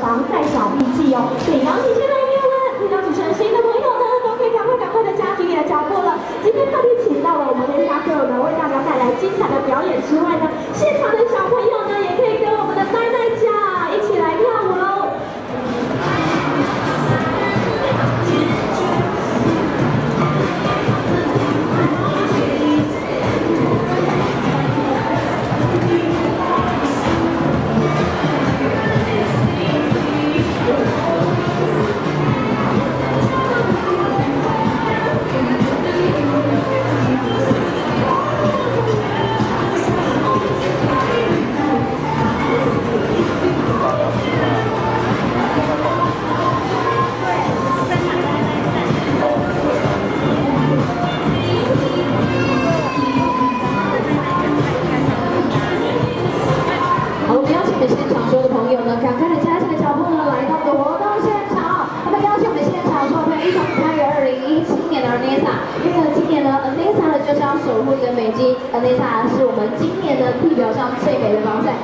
意哦。所以邀请现在音乐会听到主持人声音的朋友呢，都可以赶快赶快的加紧你的脚步了。今天特别请到了我们的沙克呢，为大家带来精彩的表演之外呢，现场的 Anessa，因为呢，今年呢，Anessa 呢就是要守护一个美金，Anessa 是我们今年的地表上最美的防晒。